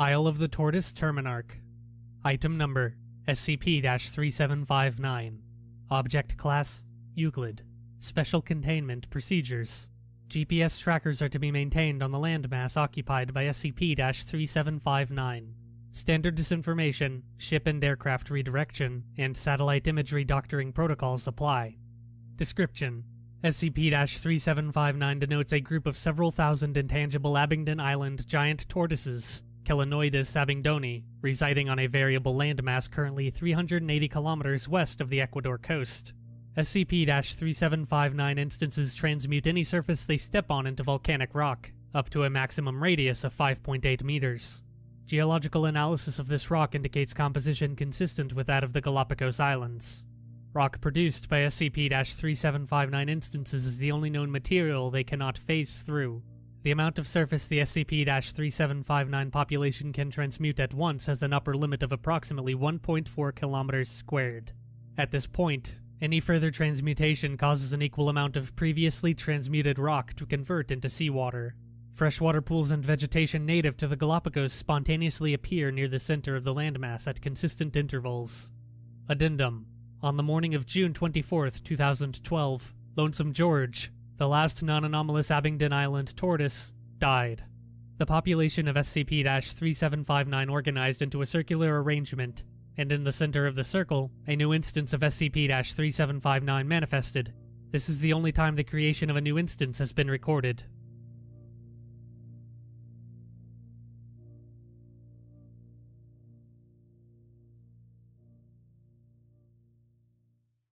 Isle of the Tortoise Terminarch. Item number SCP 3759. Object Class Euclid. Special Containment Procedures. GPS trackers are to be maintained on the landmass occupied by SCP 3759. Standard disinformation, ship and aircraft redirection, and satellite imagery doctoring protocols apply. Description SCP 3759 denotes a group of several thousand intangible Abingdon Island giant tortoises, Chelonoidis abingdonii, residing on a variable landmass currently 380 kilometers west of the Ecuador coast. SCP 3759 instances transmute any surface they step on into volcanic rock, up to a maximum radius of 5.8 meters. Geological analysis of this rock indicates composition consistent with that of the Galapagos Islands. Rock produced by SCP 3759 instances is the only known material they cannot phase through. The amount of surface the SCP 3759 population can transmute at once has an upper limit of approximately 1.4 kilometers squared. At this point, any further transmutation causes an equal amount of previously transmuted rock to convert into seawater. Freshwater pools and vegetation native to the Galapagos spontaneously appear near the center of the landmass at consistent intervals. Addendum On the morning of June 24, 2012, Lonesome George, the last non anomalous Abingdon Island tortoise, died. The population of SCP 3759 organized into a circular arrangement, and in the center of the circle, a new instance of SCP 3759 manifested. This is the only time the creation of a new instance has been recorded.